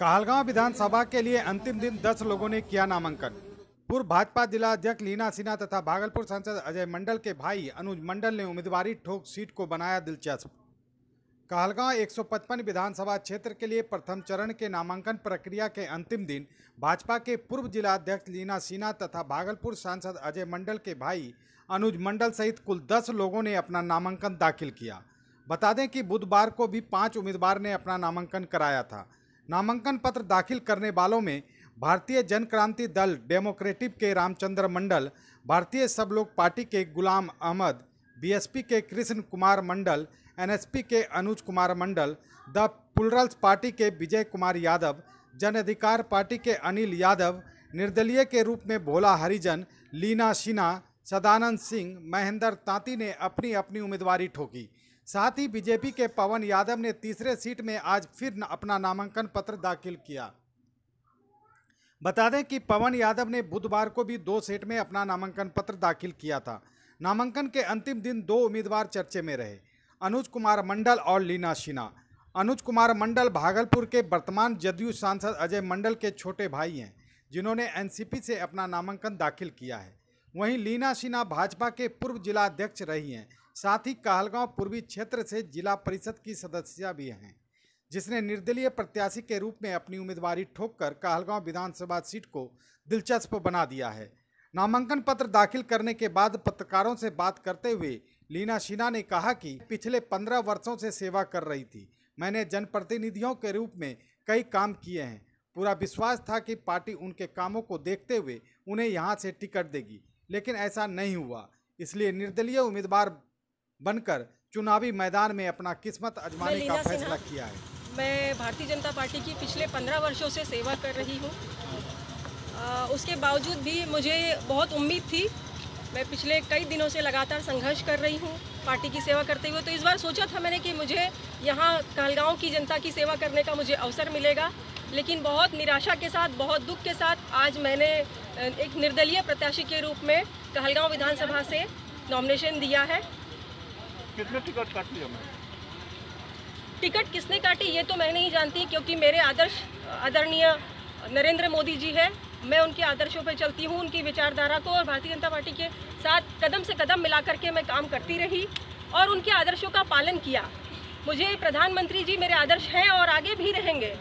कहलगांव विधानसभा के लिए अंतिम दिन 10 लोगों ने किया नामांकन। पूर्व भाजपा जिला अध्यक्ष लीना सिन्हा तथा भागलपुर सांसद अजय मंडल के भाई अनुज मंडल ने उम्मीदवारी ठोक सीट को बनाया दिलचस्प। कहलगांव 155 विधानसभा क्षेत्र के लिए प्रथम चरण के नामांकन प्रक्रिया के अंतिम दिन भाजपा के पूर्व जिला अध्यक्ष लीना सिन्हा तथा भागलपुर सांसद अजय मंडल के भाई अनुज मंडल सहित कुल 10 लोगों ने अपना नामांकन दाखिल किया। बता दें कि बुधवार को भी पाँच उम्मीदवार ने अपना नामांकन कराया था। नामांकन पत्र दाखिल करने वालों में भारतीय जन क्रांति दल डेमोक्रेटिक के रामचंद्र मंडल, भारतीय सब लोग पार्टी के गुलाम अहमद, बीएसपी के कृष्ण कुमार मंडल, एनएसपी के Anuj Kumar Mandal, the Plurals party के विजय कुमार यादव, जन अधिकार पार्टी के अनिल यादव, निर्दलीय के रूप में भोला हरिजन, लीना सिन्हा, सदानंद सिंह, महेंद्र तांती ने अपनी अपनी उम्मीदवारी ठोकी। साथ ही बीजेपी के पवन यादव ने तीसरे सीट में आज फिर अपना नामांकन पत्र दाखिल किया। बता दें कि पवन यादव ने बुधवार को भी दो सेट में अपना नामांकन पत्र दाखिल किया था। नामांकन के अंतिम दिन दो उम्मीदवार चर्चे में रहे, अनुज कुमार मंडल और लीना सिन्हा अनुज कुमार मंडल भागलपुर के वर्तमान जदयू सांसद अजय मंडल के छोटे भाई हैं, जिन्होंने एनसीपी से अपना नामांकन दाखिल किया है। वहीं लीना सिन्हा भाजपा के पूर्व जिला अध्यक्ष रही हैं साथ ही कहलगांव पूर्वी क्षेत्र से जिला परिषद की सदस्य भी हैं, जिसने निर्दलीय प्रत्याशी के रूप में अपनी उम्मीदवारी ठोककर कहलगांव विधानसभा सीट को दिलचस्प बना दिया है। नामांकन पत्र दाखिल करने के बाद पत्रकारों से बात करते हुए लीना सिन्हा ने कहा कि पिछले पंद्रह वर्षों से सेवा कर रही थी। मैंने जनप्रतिनिधियों के रूप में कई काम किए हैं। पूरा विश्वास था कि पार्टी उनके कामों को देखते हुए उन्हें यहाँ से टिकट देगी, लेकिन ऐसा नहीं हुआ। इसलिए निर्दलीय उम्मीदवार बनकर चुनावी मैदान में अपना किस्मत आजमाने का फैसला किया है। मैं भारतीय जनता पार्टी की पिछले पंद्रह वर्षों से सेवा कर रही हूँ। उसके बावजूद भी मुझे बहुत उम्मीद थी। मैं पिछले कई दिनों से लगातार संघर्ष कर रही हूँ पार्टी की सेवा करते हुए। तो इस बार सोचा था मैंने कि मुझे यहाँ कहलगांव की जनता की सेवा करने का मुझे अवसर मिलेगा। लेकिन बहुत निराशा के साथ बहुत दुख के साथ आज मैंने एक निर्दलीय प्रत्याशी के रूप में कहलगांव विधानसभा से नॉमिनेशन दिया है। कितने टिकट काट लिया मैं टिकट किसने काटी ये तो मैं नहीं जानती, क्योंकि मेरे आदर्श, आदरणीय नरेंद्र मोदी जी है। मैं उनके आदर्शों पर चलती हूँ, उनकी विचारधारा को और भारतीय जनता पार्टी के साथ कदम से कदम मिला करके मैं काम करती रही और उनके आदर्शों का पालन किया। मुझे प्रधानमंत्री जी मेरे आदर्श हैं और आगे भी रहेंगे।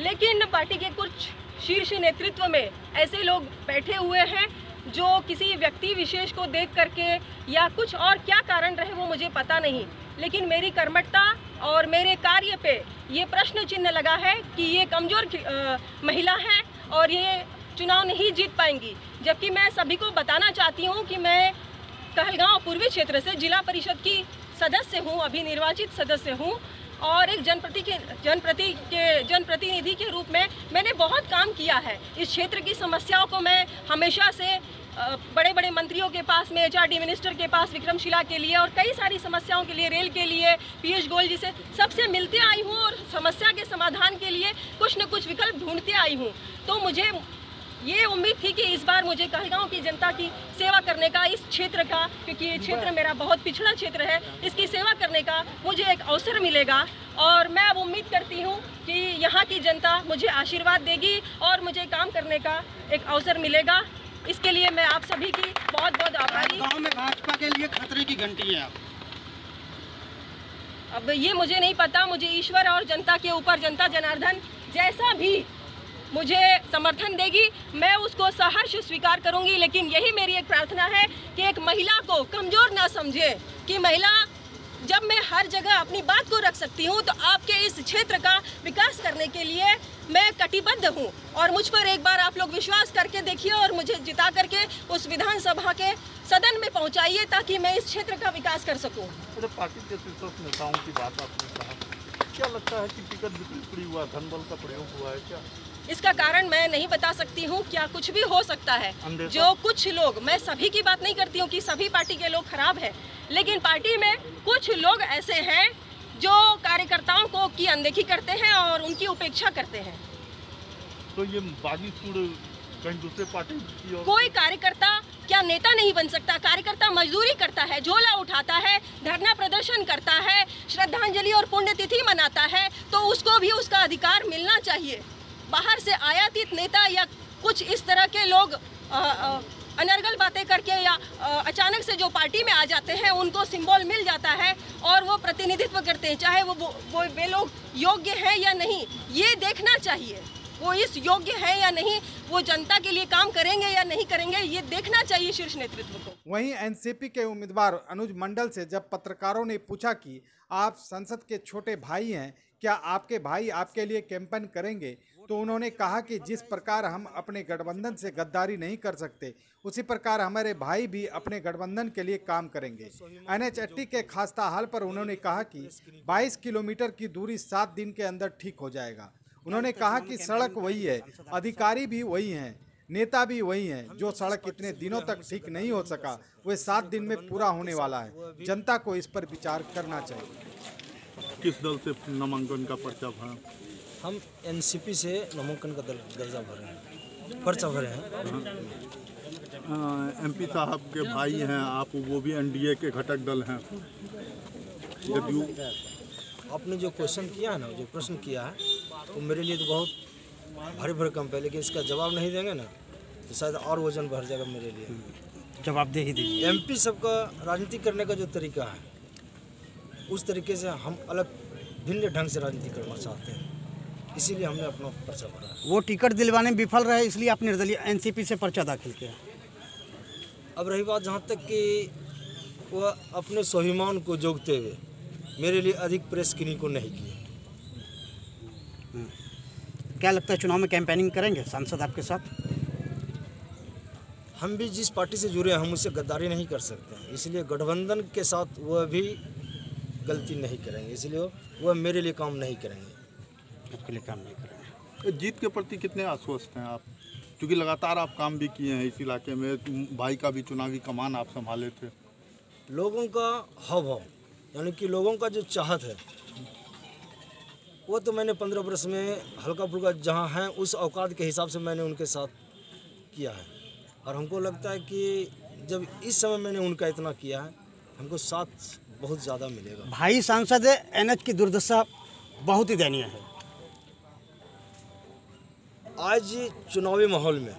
लेकिन पार्टी के कुछ शीर्ष नेतृत्व में ऐसे लोग बैठे हुए हैं जो किसी व्यक्ति विशेष को देख करके या कुछ और क्या कारण रहे वो मुझे पता नहीं। लेकिन मेरी कर्मठता और मेरे कार्य पे ये प्रश्न चिन्ह लगा है कि ये कमज़ोर महिला है और ये चुनाव नहीं जीत पाएँगी। जबकि मैं सभी को बताना चाहती हूँ कि मैं कहलगांव पूर्वी क्षेत्र से जिला परिषद की सदस्य हूँ, अभी निर्वाचित सदस्य हूँ। और एक जनप्रति के जनप्रति के, जनप्रतिनिधि के रूप में मैंने बहुत काम किया है। इस क्षेत्र की समस्याओं को मैं हमेशा से बड़े बड़े मंत्रियों के पास में, एचआरडी मिनिस्टर के पास, विक्रमशिला के लिए और कई सारी समस्याओं के लिए, रेल के लिए, पीयूष गोयल जी से सबसे मिलते आई हूँ और समस्या के समाधान के लिए कुछ न कुछ विकल्प ढूंढते आई हूँ। तो मुझे ये उम्मीद थी कि इस बार मुझे कहलगांव की जनता की सेवा करने का इस क्षेत्र का क्योंकि ये क्षेत्र मेरा बहुत पिछड़ा क्षेत्र है इसकी सेवा करने का मुझे एक अवसर मिलेगा। और मैं अब उम्मीद करती हूँ कि यहाँ की जनता मुझे आशीर्वाद देगी और मुझे काम करने का एक अवसर मिलेगा। इसके लिए मैं आप सभी की बहुत बहुत आभारी। गाँव में भाजपा के लिए खतरे की घंटी है आप अब ये मुझे नहीं पता मुझे ईश्वर और जनता के ऊपर जनता जनार्दन जैसा भी मुझे समर्थन देगी, मैं उसको सहर्ष स्वीकार करूँगी, लेकिन यही मेरी एक प्रार्थना है कि एक महिला को कमज़ोर ना समझे कि महिला, जब मैं हर जगह अपनी बात को रख सकती हूँ तो आपके इस क्षेत्र का विकास करने के लिए मैं कटिबद्ध हूँ। और मुझ पर एक बार आप लोग विश्वास करके देखिए और मुझे जिता करके उस विधानसभा के सदन में पहुँचाइए, ताकि मैं इस क्षेत्र का विकास कर सकूँ। अरे पार्टी के नेताओं की बात आपने कहा। क्या लगता है कि टिकट बिक्री हुआ धन बल का प्रयोग हुआ है क्या? इसका कारण मैं नहीं बता सकती हूँ क्या कुछ भी हो सकता है। जो कुछ लोग मैं सभी की बात नहीं करती हूँ कि सभी पार्टी के लोग खराब हैं लेकिन पार्टी में कुछ लोग ऐसे हैं जो कार्यकर्ताओं को की अनदेखी करते हैं और उनकी उपेक्षा करते हैं। तो ये कहीं दूसरे पार्टी की कोई कार्यकर्ता क्या नेता नहीं बन सकता? कार्यकर्ता मजदूरी करता है झोला उठाता है धरना प्रदर्शन करता है श्रद्धांजलि और पुण्यतिथि मनाता है तो उसको भी उसका अधिकार मिलना चाहिए। बाहर से आयातित नेता या कुछ इस तरह के लोग अ, अ, अनर्गल बातें करके या अचानक से जो पार्टी में आ जाते हैं उनको सिंबल मिल जाता है और वो प्रतिनिधित्व करते हैं चाहे वो, वो वे लोग योग्य हैं या नहीं ये देखना चाहिए। वो इस योग्य है या नहीं वो जनता के लिए काम करेंगे या नहीं करेंगे ये देखना चाहिए शीर्ष नेतृत्व को। वहीं एनसीपी के उम्मीदवार अनुज मंडल से जब पत्रकारों ने पूछा कि आप संसद के छोटे भाई हैं क्या आपके भाई आपके लिए कैंपेन करेंगे? तो उन्होंने कहा कि जिस प्रकार हम अपने गठबंधन से गद्दारी नहीं कर सकते, उसी प्रकार हमारे भाई भी अपने गठबंधन के लिए काम करेंगे। एनएचएटी के खास्ता हाल पर उन्होंने कहा कि 22 किलोमीटर की दूरी सात दिन के अंदर ठीक हो जाएगा। उन्होंने कहा कि सड़क वही है, अधिकारी भी वही हैं, नेता भी वही हैं, जो सड़क इतने दिनों तक ठीक नहीं हो सका वह सात दिन में पूरा होने वाला है। जनता को इस पर विचार करना चाहिए। किस दल से नामांकन का पर्चा भरा? हम एनसीपी से नामांकन का दल दर्जा भरे हैं। पर्चा भरे हैं। एमपी साहब के भाई हैं आप वो भी एनडीए के घटक दल हैं। जदयू आपने जो क्वेश्चन किया है ना जो प्रश्न किया है वो तो मेरे लिए तो बहुत भारी भरकम है लेकिन इसका जवाब नहीं देंगे ना तो शायद और वज़न भर जाएगा मेरे लिए। जवाब दे ही दीजिए। एमपी सबका राजनीति करने का जो तरीका है उस तरीके से हम अलग भिन्न ढंग से राजनीति करना चाहते हैं। इसीलिए हमने अपना पर्चा भरा वो टिकट दिलवाने में विफल रहे इसलिए आप निर्दलीय एनसीपी से पर्चा दाखिल किया। अब रही बात जहाँ तक कि वह अपने स्वाभिमान को जोगते हुए मेरे लिए अधिक प्रेस स्क्रीनिंग को नहीं किए क्या लगता है चुनाव में कैंपेनिंग करेंगे सांसद आपके साथ? हम भी जिस पार्टी से जुड़े हैं हम उससे गद्दारी नहीं कर सकते। हैं इसलिए गठबंधन के साथ वह भी गलती नहीं करेंगे इसलिए वह मेरे लिए काम नहीं करेंगे। आपके लिए काम नहीं करेंगे। जीत के प्रति कितने आश्वस्त हैं आप? क्योंकि लगातार आप काम भी किए हैं इस इलाके में भाई का भी चुनावी कमान आप संभाले थे। लोगों का हाव भाव यानी कि लोगों का जो चाहत है वो तो मैंने पंद्रह वर्ष में हल्का फुल्का जहाँ हैं उस औकात के हिसाब से मैंने उनके साथ किया है। और हमको लगता है कि जब इस समय मैंने उनका इतना किया है हमको साथ बहुत ज़्यादा मिलेगा। भाई सांसद है एनएच की दुर्दशा बहुत ही दयनीय है। आज चुनावी माहौल में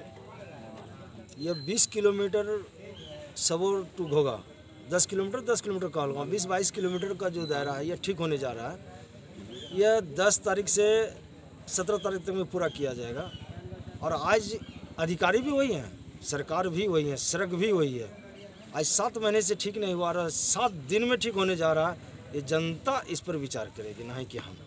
यह 20 kilometre Sabour to Ghogha 10 kilometre 10 kilometre का होगा 20 22 किलोमीटर का जो दायरा है यह ठीक होने जा रहा है। यह 10 तारीख से 17 तारीख तक में पूरा किया जाएगा। और आज अधिकारी भी वही हैं सरकार भी वही है सड़क भी वही है। आज सात महीने से ठीक नहीं हुआ रहा, सात दिन में ठीक होने जा रहा है। ये जनता इस पर विचार करेगी, ना कि हम।